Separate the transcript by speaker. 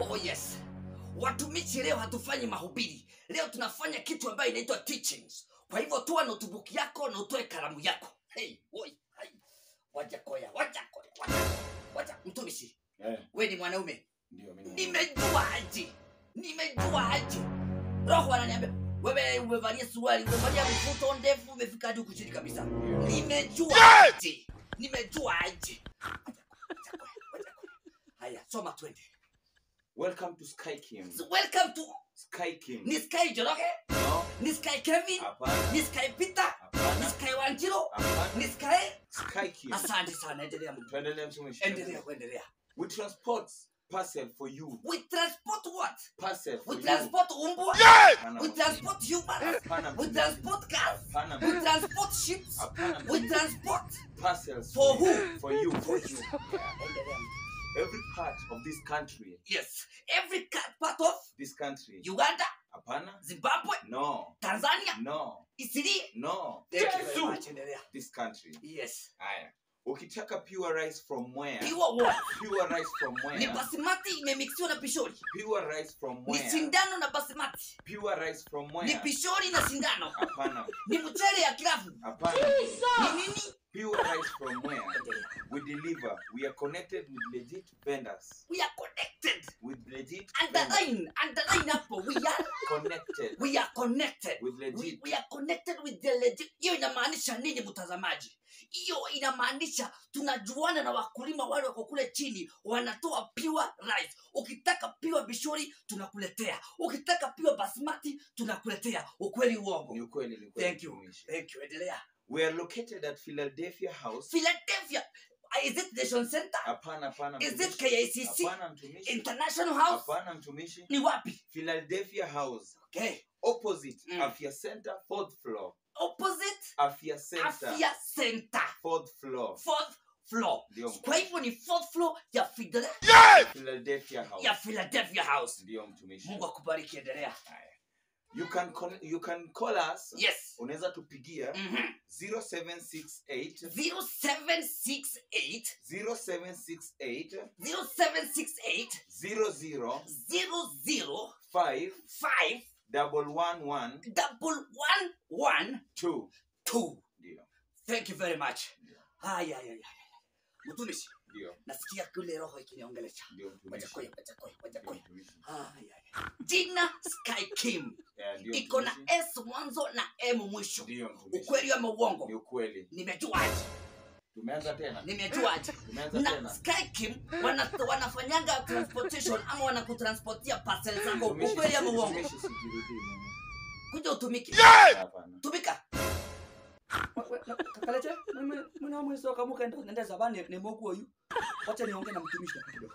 Speaker 1: Oh yes. Watumishi leo hatufanyi mahubiri. Leo tunafanya kitu ambayo inaitwa teachings. Kwa hivyo toa notebook yako na utoe kalamu yako. Hey, oi, hai. Waja koya, waja koya, waja. Waja mtumishi.
Speaker 2: Eh,
Speaker 1: Wewe ni mwanaume.
Speaker 2: ndio mimi.
Speaker 1: Nimejua aje. Nimejua aje. Roho ananiambia wewe umevalia suruali, umevalia mfuto ndefu, umefika hadi huku chini kabisa. Nimejua aje. Nimejua aje. Haya, soma twende.
Speaker 2: Welcome to Sky King.
Speaker 1: So welcome to
Speaker 2: Sky King.
Speaker 1: ni Sky Joroge,
Speaker 2: No,
Speaker 1: ni Sky Kevin,
Speaker 2: hapana.
Speaker 1: ni Sky Peter, ni
Speaker 2: Hapana.
Speaker 1: Sky Wanjiro,
Speaker 2: Hapana.
Speaker 1: ni Sky.
Speaker 2: Sky King.
Speaker 1: Asante sana, endelea mtu.
Speaker 2: Tuendelee mtumishi.
Speaker 1: Endelea kuendelea.
Speaker 2: We transport parcel for you.
Speaker 1: We transport what?
Speaker 2: Parcel for
Speaker 1: We
Speaker 2: you.
Speaker 1: transport umbwa.
Speaker 2: Hapana,
Speaker 1: We transport humans.
Speaker 2: Hapana,
Speaker 1: We transport cars.
Speaker 2: Hapana,
Speaker 1: We transport ships.
Speaker 2: Hapana,
Speaker 1: We transport.
Speaker 2: Parcels
Speaker 1: For who?
Speaker 2: For you.
Speaker 1: For
Speaker 2: For
Speaker 1: you.
Speaker 2: you.
Speaker 1: Endelea mtu.
Speaker 2: Every part of this country.
Speaker 1: Yes. Every part of
Speaker 2: This country.
Speaker 1: Uganda,
Speaker 2: Hapana.
Speaker 1: Zimbabwe,
Speaker 2: No.
Speaker 1: Tanzania,
Speaker 2: No.
Speaker 1: isiri
Speaker 2: No.
Speaker 1: Thank you very
Speaker 2: Yesu.
Speaker 1: much. Endelea.
Speaker 2: This country.
Speaker 1: Yes.
Speaker 2: Haya. Ukitaka pure rice from where?
Speaker 1: Pure what?
Speaker 2: Pure rice from
Speaker 1: Ni
Speaker 2: where?
Speaker 1: basimati imemixiwa na pishori.
Speaker 2: Pure rice from
Speaker 1: Ni
Speaker 2: where?
Speaker 1: sindano na basimati.
Speaker 2: Pure rice from
Speaker 1: Ni
Speaker 2: where?
Speaker 1: pishori na sindano.
Speaker 2: Hapana.
Speaker 1: Ni mchele ya kilavu
Speaker 2: Hapana.
Speaker 1: Ni nini?
Speaker 2: Pure rice from where? We deliver. We are connected with legit vendors.
Speaker 1: We are connected.
Speaker 2: With legit.
Speaker 1: Underline, underline hapo. We are,
Speaker 2: Connected
Speaker 1: we are connected.
Speaker 2: with legit.
Speaker 1: we are connected with the legit. Hiyo inamaanisha nini mtazamaji? Hiyo inamaanisha tunajuana na wakulima wale wako kule chini wanatoa pure rice. Ukitaka pure bishori tunakuletea. Ukitaka pure basmati tunakuletea. Ukweli
Speaker 2: Ni
Speaker 1: uongo.
Speaker 2: ukweli, ni ukweli.
Speaker 1: Thank you. Thank you. Endelea.
Speaker 2: We are located at Philadelphia House.
Speaker 1: Philadelphia. Is it Nation Center?
Speaker 2: Hapana, hapana.
Speaker 1: Is it. KICC?
Speaker 2: Hapana, mtumishi.
Speaker 1: International House?
Speaker 2: Hapana, mtumishi.
Speaker 1: Ni wapi?
Speaker 2: Philadelphia House.
Speaker 1: Okay.
Speaker 2: Opposite
Speaker 1: Mm.
Speaker 2: Afya Center, fourth floor.
Speaker 1: Opposite
Speaker 2: Afya Center,
Speaker 1: Afya Center.
Speaker 2: fourth floor.
Speaker 1: Fourth floor.
Speaker 2: Ndio
Speaker 1: Kwa hivyo ni fourth floor ya Philadelphia. Yes!
Speaker 2: Philadelphia House.
Speaker 1: ya Philadelphia House.
Speaker 2: Ndio mtumishi.
Speaker 1: Mungu akubariki, endelea.
Speaker 2: You can call, you can call us.
Speaker 1: Yes.
Speaker 2: Unaweza tupigia
Speaker 1: mm
Speaker 2: 0768
Speaker 1: 0768
Speaker 2: 0768
Speaker 1: 0768
Speaker 2: 00
Speaker 1: 00
Speaker 2: 5
Speaker 1: 5
Speaker 2: double one one
Speaker 1: double one one
Speaker 2: two.
Speaker 1: two.
Speaker 2: Ndio.
Speaker 1: Thank you very much.
Speaker 2: Ndio.
Speaker 1: Haya, haya, haya. Mtumishi,
Speaker 2: Ndio.
Speaker 1: nasikia kule roho ikiniongelesha.
Speaker 2: Ndio.
Speaker 1: Wajakoya, wajakoya, wajakoya. Haya, haya. Jina Sky Kim iko na. S mwanzo na M mwisho. Ukweli ama
Speaker 2: Ni
Speaker 1: uongo?
Speaker 2: ukweli.
Speaker 1: Nimejuaje?
Speaker 2: Tumeanza tena.
Speaker 1: Nimejuaje?
Speaker 2: Tumeanza
Speaker 1: na
Speaker 2: tena.
Speaker 1: Sky wana, wanafanyanga transportation ama wanakutransportia parcel zako. Ukweli ama uongo? Kuja utumike.
Speaker 2: Hapana.
Speaker 1: Tumika. Kalete mwana mwezo kamuka ndo nenda zabani ni moku. Wacha niongee na mtumishi kidogo.